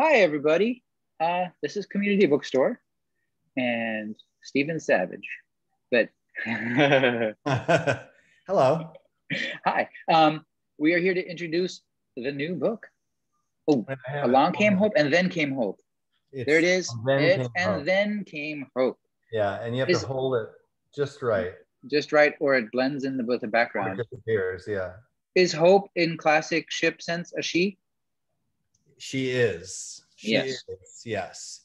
Hi, everybody. Uh, this is Community Bookstore and Stephen Savage. But Hello. hi, um, we are here to introduce the new book. Oh, along came hope, and then came hope. It's- There it is. Then It- Came and Hope. then came hope. Yeah, and you have Is- to hold it just right. Just right, or it blends in the, with the Or it background. disappears. Yeah, Is hope in classic ship sense a she? She is. She Yes. is. Yes.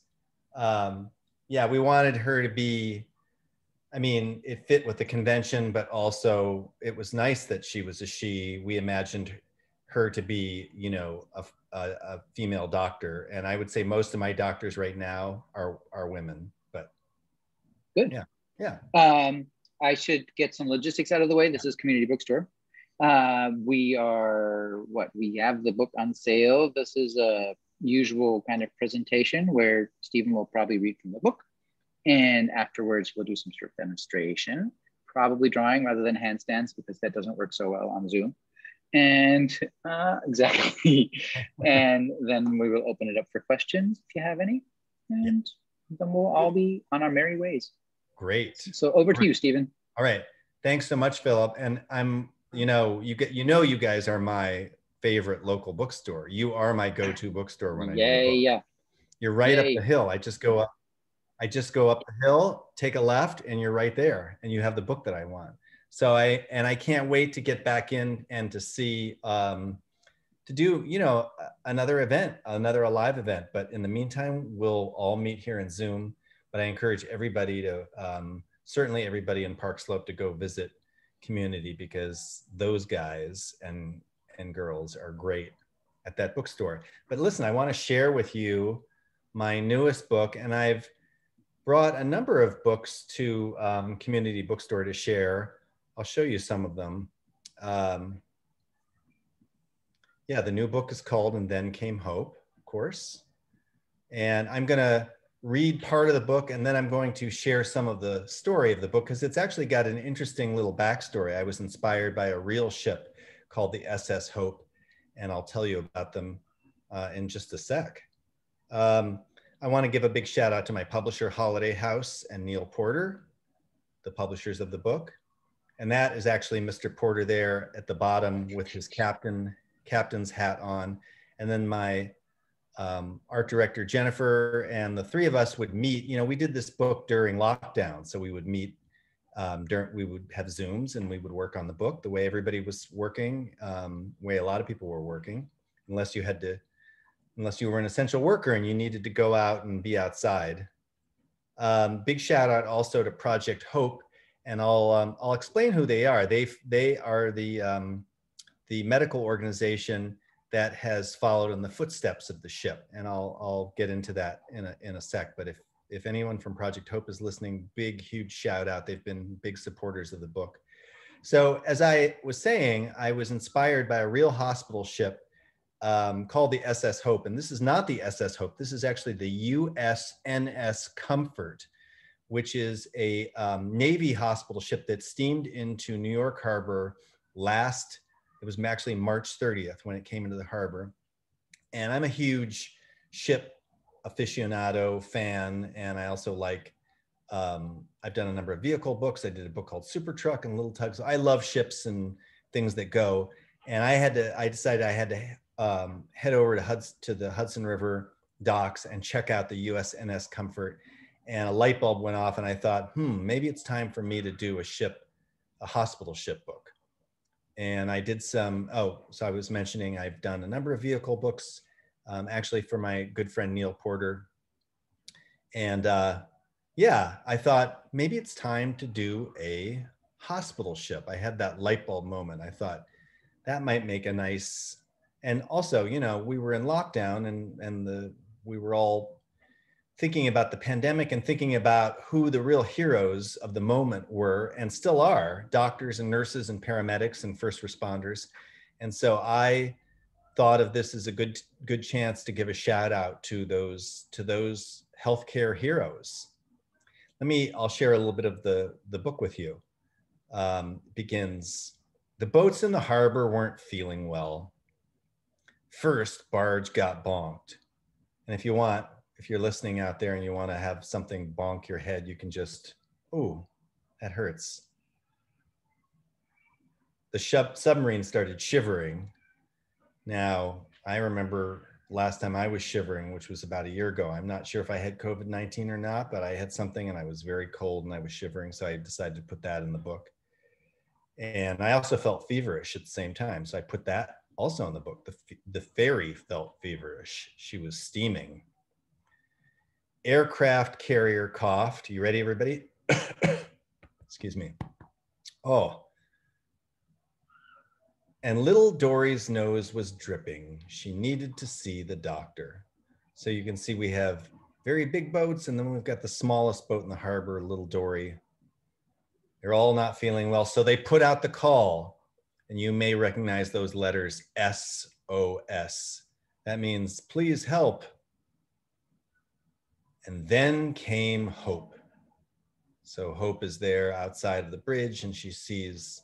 Um, yeah, we wanted her to be. I mean, it fit with the convention, but also it was nice that she was a she. We imagined her to be, you know, a, a, a female doctor, and I would say most of my doctors right now are are women. But Good. Yeah. Yeah. Um, I should get some logistics out of the way. This is Community Bookstore. Uh, we are what we have the book on sale. This is a usual kind of presentation where Stephen will probably read from the book, and afterwards we'll do some sort of demonstration, probably drawing rather than handstands because that doesn't work so well on Zoom. And uh, exactly, and then we will open it up for questions if you have any, and then we'll all be on our merry ways. great. So over to you, Stephen. All right. Thanks so much, Philip. And I'm, you know, you get, you know, you guys are my favorite local bookstore. You are my go-to bookstore when I Yeah, yeah. You're right up the hill. I just go up, I just go up the hill, take a left, and you're right there, and you have the book that I want. So I and I can't wait to get back in and to see um, to do you know another event, another live event. But in the meantime, we'll all meet here in Zoom. But I encourage everybody to um, certainly everybody in Park Slope to go visit community because those guys and and girls are great at that bookstore. But listen, I want to share with you my newest book, and I've brought a number of books to um, Community Bookstore to share. I'll show you some of them. Um, yeah, the new book is called And Then Came Hope, of course. And I'm going to read part of the book and then I'm going to share some of the story of the book because it's actually got an interesting little backstory. I was inspired by a real ship called the SS Hope, and I'll tell you about them uh, in just a sec. Um, I want to give a big shout out to my publisher, Holiday House, and Neil Porter, the publishers of the book. And that is actually Mr. Porter there at the bottom with his captain captain's hat on. And then my um, art director, Jennifer, and the three of us would meet. You know, we did this book during lockdown. So we would meet um, during, we would have Zooms and we would work on the book the way everybody was working, um, way a lot of people were working, unless you had to unless you were an essential worker and you needed to go out and be outside. Um, big shout out also to Project Hope, and I'll um, I'll explain who they are. They they are the um, the medical organization that has followed in the footsteps of the ship, and I'll I'll get into that in a in a sec. But if if anyone from Project Hope is listening, big huge shout out. They've been big supporters of the book. So as I was saying, I was inspired by a real hospital ship um, called the SS Hope. And this is not the SS Hope. This is actually the USNS Comfort, which is a um, Navy hospital ship that steamed into New York Harbor last, it was actually March 30th when it came into the harbor. And I'm a huge ship aficionado fan. And I also like, um, I've done a number of vehicle books. I did a book called Super Truck and Little Tugs. I love ships and things that go. And I had to, I decided I had to um, head over to, Huds- to the Hudson River docks and check out the USNS Comfort. And a light bulb went off, and I thought, hmm, maybe it's time for me to do a ship, a hospital ship book. And I did some, oh, so I was mentioning I've done a number of vehicle books, um, actually for my good friend Neil Porter. And uh, yeah, I thought maybe it's time to do a hospital ship. I had that light bulb moment. I thought that might make a nice and also you know we were in lockdown and and the we were all thinking about the pandemic and thinking about who the real heroes of the moment were and still are doctors and nurses and paramedics and first responders. And so i thought of this as a good good chance to give a shout out to those to those healthcare heroes. Let me i'll share a little bit of the the book with you. Um, begins the boats in the harbor weren't feeling well. First, barge got bonked. And if you want, if you're listening out there and you want to have something bonk your head, you can just, ooh, that hurts. The submarine started shivering. Now, I remember last time I was shivering, which was about a year ago. I'm not sure if I had COVID 19 or not, but I had something and I was very cold and I was shivering. So I decided to put that in the book. And I also felt feverish at the same time. So I put that also in the book. The, the ferry felt feverish. She was steaming. Aircraft carrier coughed. You ready, everybody? Excuse me. Oh, and little Dory's nose was dripping. She needed to see the doctor. So you can see we have very big boats, and then we've got the smallest boat in the harbor, little Dory. They're all not feeling well. So they put out the call, and you may recognize those letters SOS. That means please help. And then came Hope. So Hope is there outside of the bridge, and she sees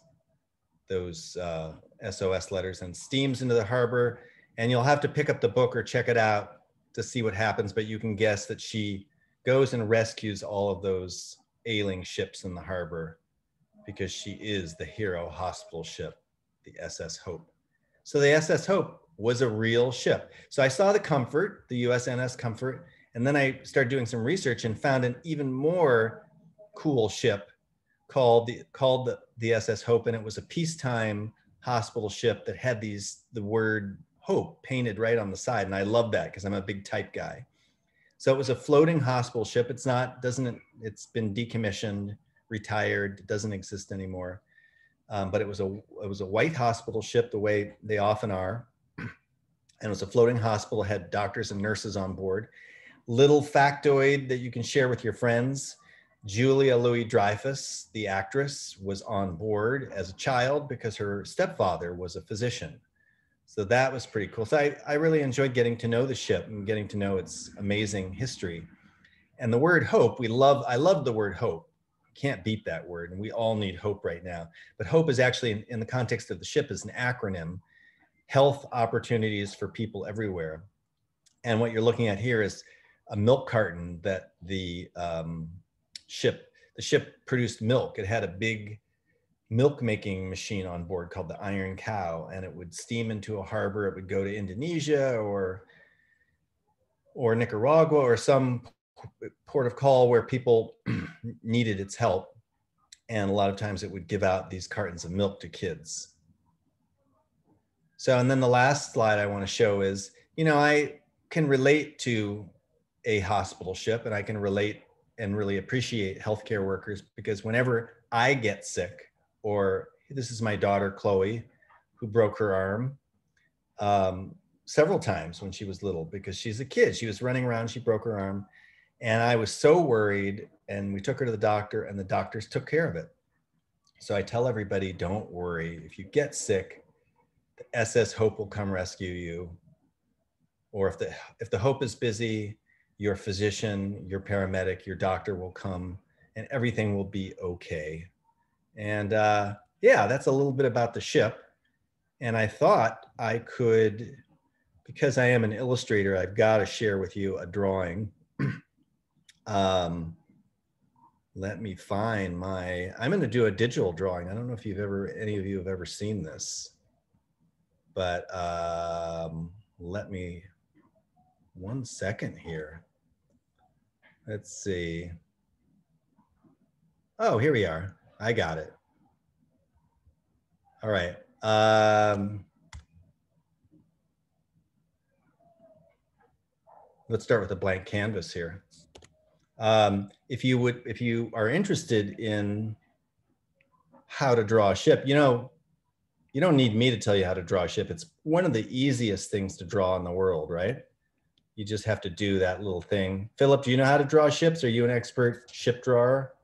those uh, SOS letters and steams into the harbor. And you'll have to pick up the book or check it out to see what happens. But you can guess that she goes and rescues all of those ailing ships in the harbor because she is the hero hospital ship, the SS Hope. So the SS Hope was a real ship. So I saw the Comfort, the USNS Comfort, and then I started doing some research and found an even more cool ship called the called the, the SS Hope, and it was a peacetime hospital ship that had these the word hope painted right on the side, and I love that because I'm a big type guy. So it was a floating hospital ship. It's not doesn't it's been decommissioned, retired, doesn't exist anymore. Um, but it was a it was a white hospital ship the way they often are, and it was a floating hospital. Had doctors and nurses on board. Little factoid that you can share with your friends Julia Louis Dreyfus, the actress, was on board as a child because her stepfather was a physician. So that was pretty cool. So I, I really enjoyed getting to know the ship and getting to know its amazing history. And the word hope, we love, I love the word hope. Can't beat that word. And we all need hope right now. But hope is actually, in, in the context of the ship, is an acronym health opportunities for people everywhere. And what you're looking at here is a milk carton that the um, ship. The ship produced milk. It had a big milk making machine on board called the Iron Cow, and it would steam into a harbor. It would go to Indonesia or or Nicaragua or some port of call where people needed its help. And a lot of times it would give out these cartons of milk to kids. So, and then the last slide I want to show is, you know, I can relate to a hospital ship and I can relate and really appreciate healthcare workers because whenever I get sick, or this is my daughter Chloe, who broke her arm um, several times when she was little because she's a kid. She was running around, she broke her arm, and I was so worried. And we took her to the doctor, and the doctors took care of it. So I tell everybody, don't worry. If you get sick, the SS Hope will come rescue you. Or if the if the Hope is busy, your physician, your paramedic, your doctor will come and everything will be okay. And uh, yeah, that's a little bit about the ship. And I thought I could, because I am an illustrator, I've got to share with you a drawing. um, let me find my, I'm going to do a digital drawing. I don't know if you've ever, any of you have ever seen this, but um, let me, one second here. Let's see. Oh, here we are. I got it. All right. Um, let's start with a blank canvas here. Um, if you would, if you are interested in how to draw a ship, you know, you don't need me to tell you how to draw a ship. It's one of the easiest things to draw in the world, right? You just have to do that little thing. Philip, do you know how to draw ships? Are you an expert ship drawer?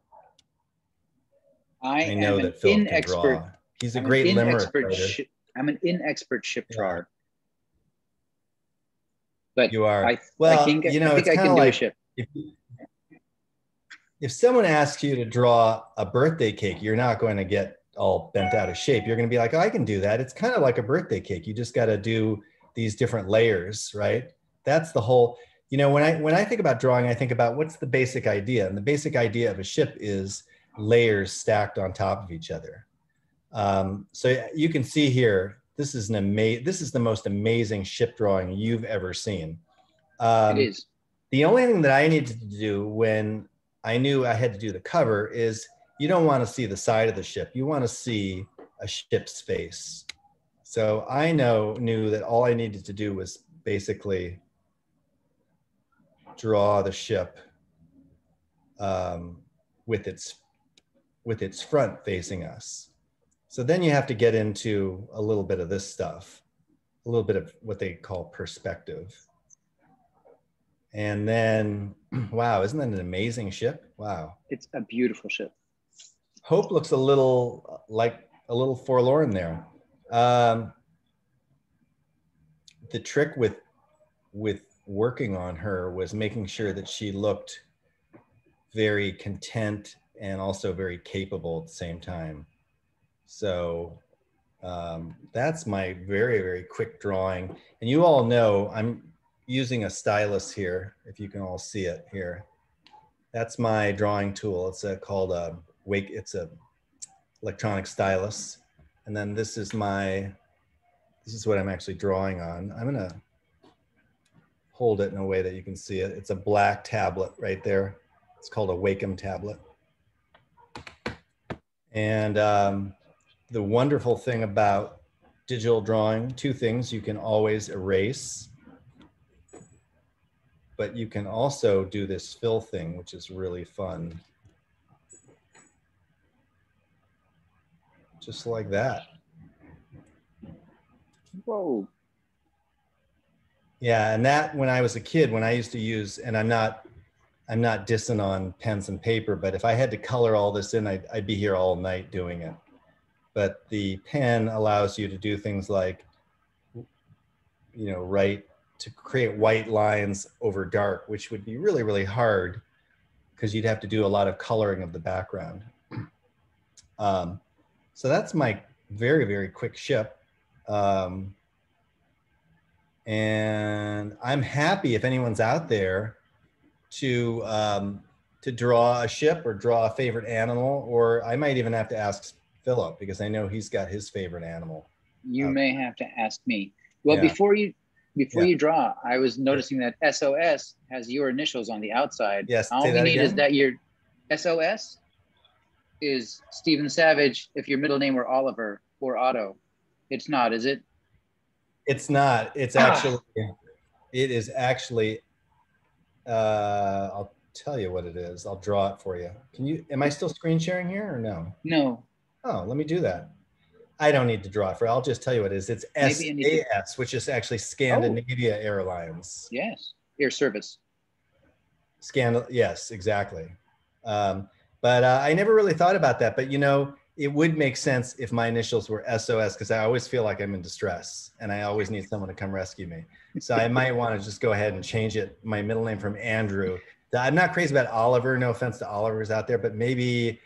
I, I know that Philip can draw. He's a I'm great limerick writer. I'm an inexpert ship drawer. But you are. I, well, I you know, I think it's kind of like if, if someone asks you to draw a birthday cake, you're not going to get all bent out of shape. You're going to be like, oh, I can do that. It's kind of like a birthday cake. You just got to do these different layers, right? That's the whole you know, when I when I think about drawing, I think about what's the basic idea, and the basic idea of a ship is layers stacked on top of each other. Um, so you can see here, this is an amazing. This is the most amazing ship drawing you've ever seen. Um, it is. The only thing that I needed to do when I knew I had to do the cover is you don't want to see the side of the ship. You want to see a ship's face. So I know knew that all I needed to do was basically draw the ship um, with its with its front facing us. So then you have to get into a little bit of this stuff, a little bit of what they call perspective. And then, wow, isn't that an amazing ship? Wow. It's a beautiful ship. Hope looks a little like a little forlorn there. Um, the trick with with working on her was making sure that she looked very content and also very capable at the same time. So um, that's my very, very quick drawing. And you all know I'm using a stylus here, if you can all see it here. That's my drawing tool. It's a, called a Wake, it's a electronic stylus. And then this is my, this is what I'm actually drawing on. I'm gonna hold it in a way that you can see it. It's a black tablet right there. It's called a Wacom tablet. And um, the wonderful thing about digital drawing, two things, you can always erase, but you can also do this fill thing, which is really fun. Just like that. Whoa. Yeah, and that when I was a kid, when I used to use, and I'm not I'm not dissing on pens and paper, but if I had to color all this in, I'd, I'd be here all night doing it. But the pen allows you to do things like, you know, write to create white lines over dark, which would be really, really hard because you'd have to do a lot of coloring of the background. Um, so that's my very, very quick ship. Um, and I'm happy if anyone's out there to um, to draw a ship or draw a favorite animal, or I might even have to ask Philip because I know he's got his favorite animal. You um, may have to ask me. Well, yeah. before you before yeah. you draw, I was noticing that SOS has your initials on the outside. Yes. All we need again. is that your SOS is Stephen Savage if your middle name were Oliver or Otto. It's not, is it? It's not. It's ah. actually it is actually uh, I'll tell you what it is. I'll draw it for you. Can you? Am I still screen sharing here or no? No. Oh, let me do that. I don't need to draw it for. I'll just tell you what it is. It's SAS, which is actually Scandinavia oh. Airlines. Yes, air service. Scandal. Yes, exactly. Um, but uh, I never really thought about that. But you know, it would make sense if my initials were SOS because I always feel like I'm in distress and I always need someone to come rescue me. So I might want to just go ahead and change it, my middle name from Andrew. I'm not crazy about Oliver. No offense to Olivers out there, but maybe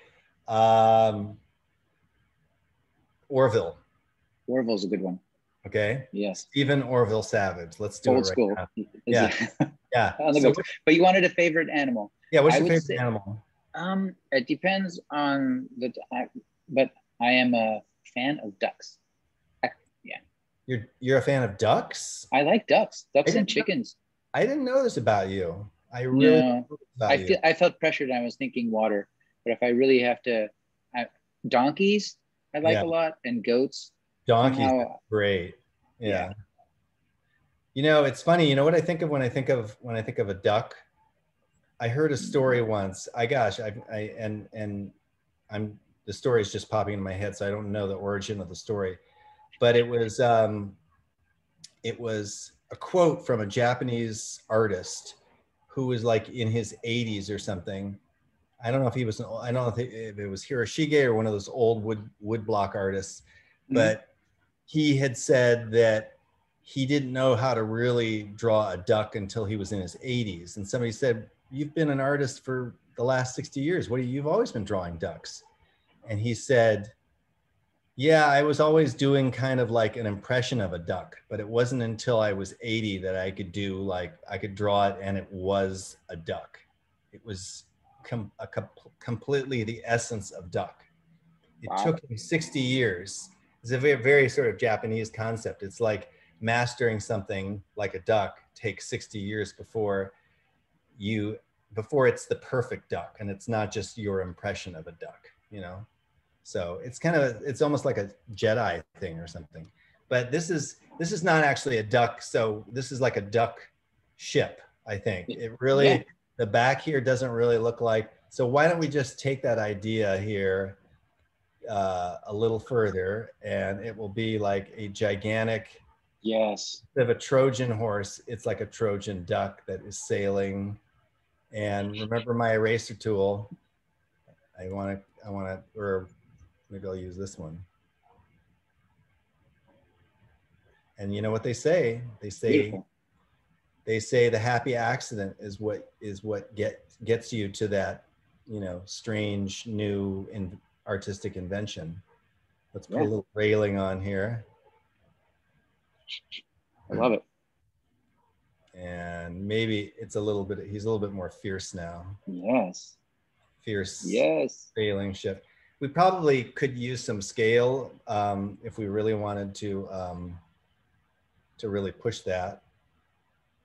um, Orville. Orville's a good one. Okay. Yes. Stephen Orville Savage. Let's do Old it right school. Now. Yeah. yeah. So, but you wanted a favorite animal. Yeah. What's I your favorite say, animal? Um, it depends on the but I am a fan of ducks. I, yeah. You're you're a fan of ducks? I like ducks, ducks and chickens. Know, I didn't know this about you. I really. No, I feel I felt pressured. I was thinking water, but if I really have to, I, donkeys I like yeah. a lot, and goats. Donkeys, somehow, great. Yeah. yeah. You know, it's funny. You know what I think of when I think of when I think of a duck. I heard a story mm-hmm. once. I gosh, I, I and and I'm the story is just popping in my head, so I don't know the origin of the story. But it was um, it was a quote from a Japanese artist who was like in his 80s or something. I don't know if he was. an, I don't know if it, was Hiroshige or one of those old wood woodblock artists, mm-hmm. but he had said that he didn't know how to really draw a duck until he was in his 80s. And somebody said, "You've been an artist for the last 60 years. What do you, you've always been drawing ducks?" And he said, Yeah, I was always doing kind of like an impression of a duck, but it wasn't until I was 80 that I could do like I could draw it and it was a duck. It was com- a com- completely the essence of duck. It Wow. took me 60 years. It's a very, very sort of Japanese concept. It's like mastering something like a duck takes 60 years before you before it's the perfect duck and it's not just your impression of a duck, you know. So it's kind of it's almost like a Jedi thing or something. But this is this is not actually a duck. So this is like a duck ship, I think. It really Yeah. the back here doesn't really look like. So why don't we just take that idea here uh, a little further, and it will be like a gigantic Yes. of a Trojan horse, it's like a Trojan duck that is sailing. And remember my eraser tool. I want to, I want to, or maybe I'll use this one. And you know what they say? They say, Beautiful. they say the happy accident is what is what get gets you to that, you know, strange new in, artistic invention. Let's put Yeah. a little railing on here. I love it. and maybe it's a little bit he's a little bit more fierce now Yes. fierce Yes. failing shift we probably could use some scale um, if we really wanted to um, to really push that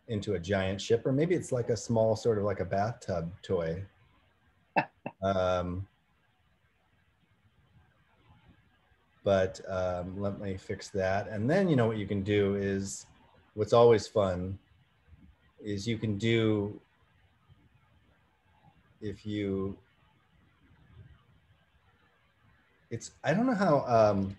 into a giant ship or maybe it's like a small sort of like a bathtub toy. Um, but um, let me fix that. And then you know what you can do is what's always fun is you can do if you it's i don't know how um,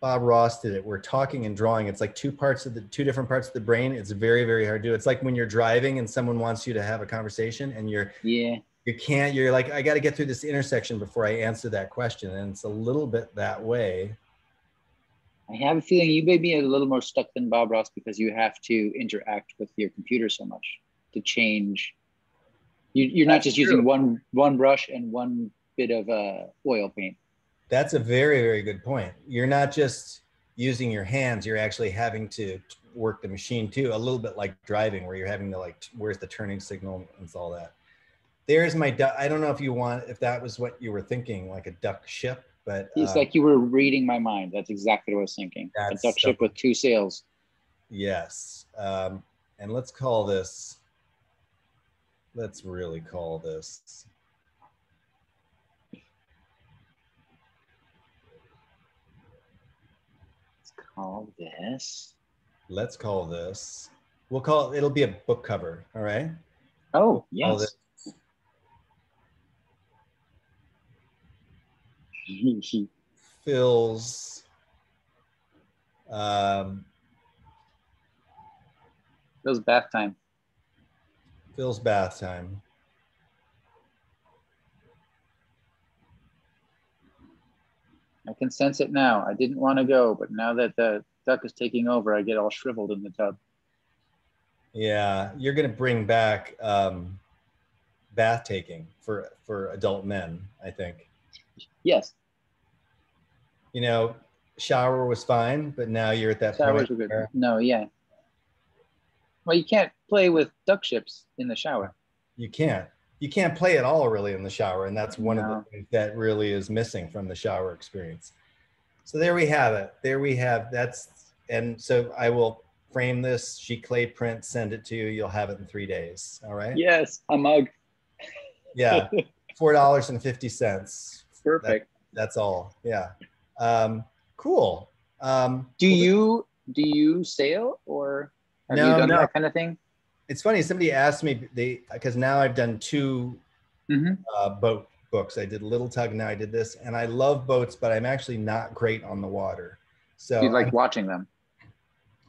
bob ross did it we're talking and drawing it's like two parts of the two different parts of the brain it's very very hard to do it's like when you're driving and someone wants you to have a conversation and you're Yeah. you can't you're like i got to get through this intersection before i answer that question and it's a little bit that way I have a feeling you may be a little more stuck than Bob Ross because you have to interact with your computer so much to change. You, you're not just true. using one one brush and one bit of uh, oil paint. That's a very, very good point. You're not just using your hands, you're actually having to work the machine too, a little bit like driving, where you're having to like, where's the turning signal and all that. There's my duck. I don't know if you want, if that was what you were thinking, like a duck ship, but It's uh, like you were reading my mind. That's exactly what I was thinking. A duck ship with two sails. yes. Um, and let's call this, let's really call this. Let's call this. Let's call this, we'll call, it, it'll be a book cover. All right. Oh, yes. Phil's um, was bath time. Phil's bath time. I can sense it now. I didn't want to go, but now that the duck is taking over, I get all shriveled in the tub. Yeah, you're gonna bring back um, bath taking for for adult men. I think. Yes, You know, shower was fine, but now you're at that showers point are good. No, yeah. Well, you can't play with duck ships in the shower. you can't you can't play at all really in the shower, and that's one of the things that really is missing from the shower experience. So there we have it. There we have that's and so I will frame this giclée print, send it to you. You'll have it in three days. All right. Yes, a mug. Yeah. Four dollars and fifty cents. Perfect. That's all. Yeah. Um, cool. Um, do well, you do you sail or have No, you done no. that kind of thing? It's funny. Somebody asked me they because now I've done two hmm uh, boat books. I did Little Tug. Now I did this, and I love boats, but I'm actually not great on the water. So you like I'm- watching them?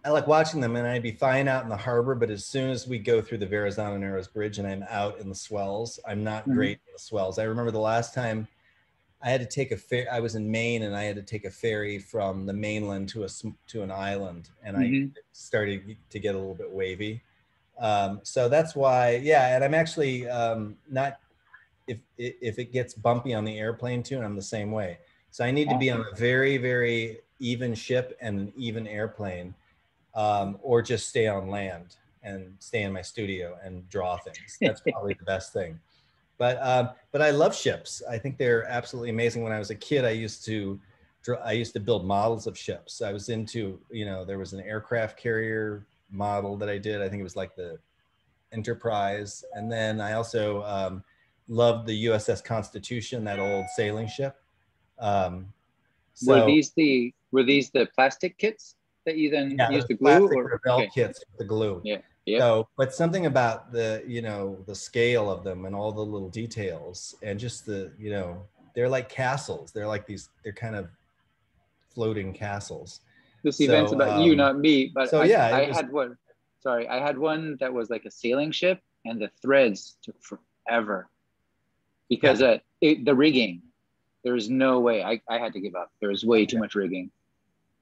I like watching them, and I'd be fine out in the harbor. But as soon as we go through the Verrazano Narrows Bridge and I'm out in the swells, I'm not Mhm. great in the swells. I remember the last time I had to take a fer- I was in Maine, and I had to take a ferry from the mainland to a to an island, and I Mhm. started to get a little bit wavy. Um, so that's why, yeah. And I'm actually um, not if if it gets bumpy on the airplane too, and I'm the same way. So I need to be on a very, very even ship and an even airplane, um, or just stay on land and stay in my studio and draw things. That's probably the best thing. But um, but I love ships. I think they're absolutely amazing. When I was a kid, I used to I used to build models of ships. I was into you know there was an aircraft carrier model that I did. I think it was like the Enterprise, and then I also um, loved the USS Constitution, that old sailing ship. Um, so, were these the were these the plastic kits that you then yeah, used the glue or okay. kits with the glue? Yeah. Yeah. So, but something about the, you know, the scale of them and all the little details and just the, you know, they're like castles. They're like these, they're kind of floating castles. This so, event's about um, you, not me. But so I, yeah, I was, had one. Sorry, I had one that was like a sailing ship, and the threads took forever because yeah. uh, it, the rigging. There's no way. I, I had to give up. There was way too much rigging.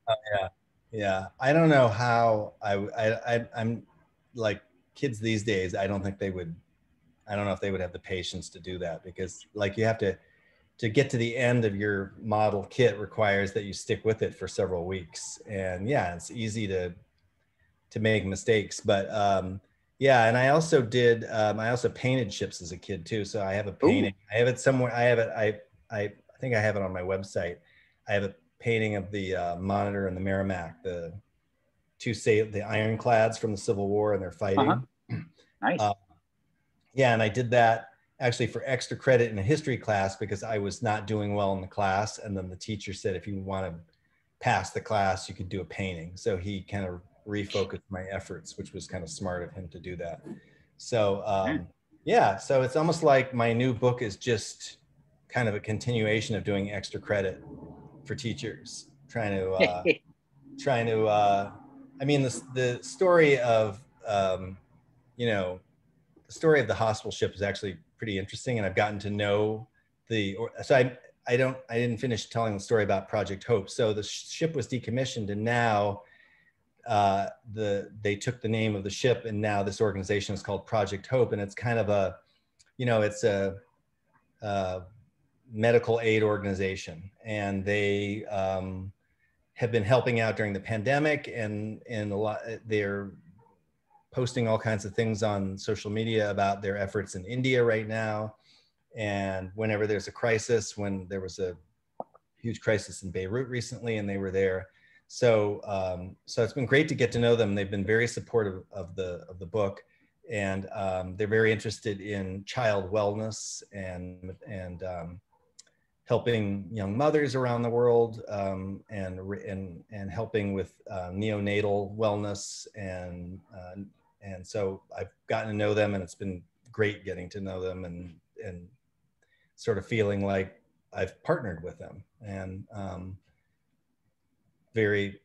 Oh yeah, yeah. I don't know how I I, I I'm like kids these days, I don't think they would, I don't know if they would have the patience to do that because like you have to, to get to the end of your model kit requires that you stick with it for several weeks. And yeah, it's easy to, to make mistakes, but um, yeah. And I also did, um, I also painted ships as a kid too. So I have a painting, Ooh. I have it somewhere. I have it. I, I, I think I have it on my website. I have a painting of the uh, monitor and the Merrimack, the to say the ironclads from the Civil War and they're fighting. Uh-huh. Nice. Uh, yeah, and I did that actually for extra credit in a history class because I was not doing well in the class. And then the teacher said, if you want to pass the class, you could do a painting. So he kind of refocused my efforts, which was kind of smart of him to do that. So um, yeah, so it's almost like my new book is just kind of a continuation of doing extra credit for teachers, trying to uh, trying to uh, I mean, the, the story of, um, you know, the story of the hospital ship is actually pretty interesting. And I've gotten to know the, so I, I don't, I didn't finish telling the story about Project Hope. So the ship was decommissioned and now uh, the, they took the name of the ship and now this organization is called Project Hope. And it's kind of a, you know, it's a, a medical aid organization and they, um, have been helping out during the pandemic and and a lot they're posting all kinds of things on social media about their efforts in India right now. And whenever there's a crisis when there was a huge crisis in Beirut recently and they were there. So um, so it's been great to get to know them. They've been very supportive of the of the book. And um, they're very interested in child wellness and and um, helping young mothers around the world um, and, and, and helping with uh, neonatal wellness. And, uh, and so I've gotten to know them and it's been great getting to know them and, and sort of feeling like I've partnered with them and um, very,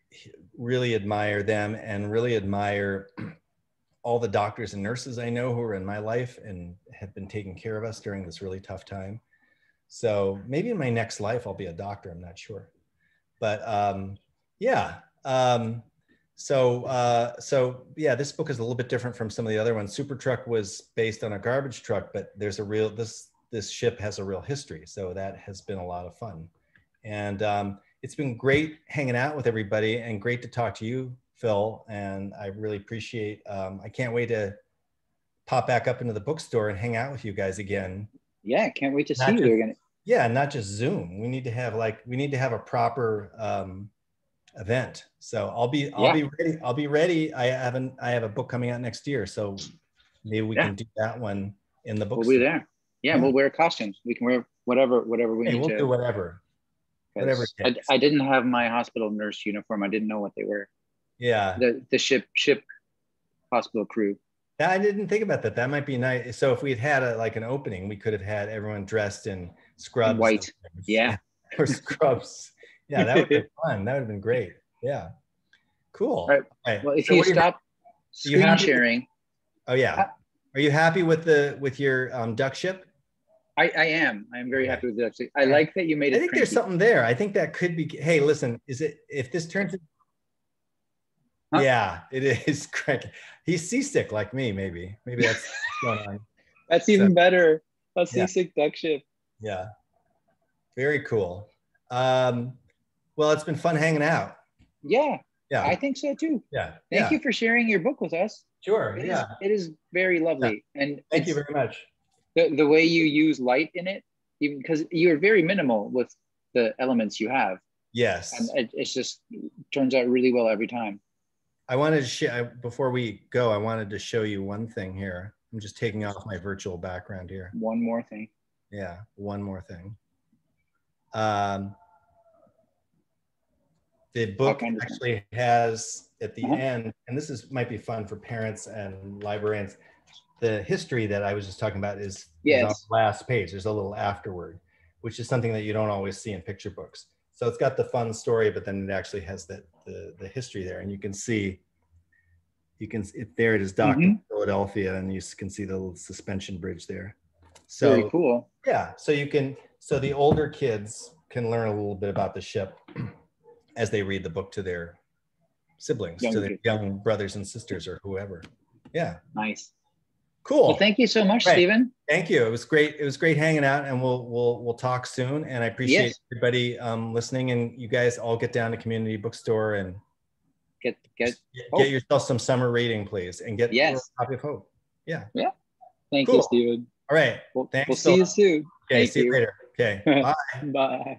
really admire them and really admire all the doctors and nurses I know who are in my life and have been taking care of us during this really tough time. So maybe in my next life, I'll be a doctor. I'm not sure. But um, yeah. Um, so uh, so yeah, this book is a little bit different from some of the other ones. Super Truck was based on a garbage truck, but there's a real this this ship has a real history. So that has been a lot of fun, and um, it's been great hanging out with everybody and great to talk to you, Phil. And I really appreciate. Um, I can't wait to pop back up into the bookstore and hang out with you guys again yeah, can't wait to not see just, you again. Yeah, not just Zoom. We need to have like we need to have a proper um, event. So I'll be I'll yeah. be ready. I'll be ready. I haven't I have a book coming out next year, so maybe we yeah. can do that one in the book. We'll be there. Yeah, yeah, we'll wear costumes. We can wear whatever whatever we hey, need we'll to. do whatever. Whatever. I, I didn't have my hospital nurse uniform. I didn't know what they were. Yeah. The the ship ship hospital crew. I didn't think about that. That might be nice. So if we had had a, like an opening, we could have had everyone dressed in scrubs, white, yeah, or scrubs. Yeah, that would be fun. That would have been great. Yeah, cool. All right. All right. Well, if so you stop you, screen sharing. Oh yeah. Are you happy with the with your um, duck ship? I, I am. I am very happy with the duck ship. I like that you made it. I think there's something there. I think that could be. Hey, listen, is it if this turns Huh? Yeah, it is cranky. He's seasick like me, maybe. Maybe that's going on. That's even so, better. A seasick yeah. duck ship. Yeah. Very cool. Um, well, it's been fun hanging out. Yeah, Yeah. I think so too. yeah. Thank yeah. you for sharing your book with us. Sure. It is- yeah. it is very lovely, and Thank you very much. the, the way you use light in it, even because you're very minimal with the elements you have, Yes. and it, it's just turns out really well every time. I wanted to share before we go. I wanted to show you one thing here. I'm just taking off my virtual background here. One more thing. Yeah, one more thing. Um, the book kind of thing? actually has at the Uh-huh. end, and this is might be fun for parents and librarians. The history that I was just talking about is, is on Yes. the last page. There's a little afterward, which is something that you don't always see in picture books. So it's got the fun story, but then it actually has the the, the history there, and you can see. You can it, there it is docked in Philadelphia, and you can see the little suspension bridge there. So very cool. yeah, so you can so the older kids can learn a little bit about the ship as they read the book to their siblings, Younger to their kids. young brothers and sisters or whoever. Yeah, Nice. cool. Well, thank you so much, Right. Stephen. Thank you. It was great. It was great hanging out, and we'll we'll we'll talk soon. And I appreciate Yes. everybody um, listening. And you guys all get down to community bookstore and Get get. get, Hope. yourself some summer reading, please, and get Yes. a copy of Hope. Yeah. Yeah. Thank Cool. you, Stephen. All right. We'll, Thanks we'll so see you soon. Okay. Thank see you you. later. Okay. Bye. Bye.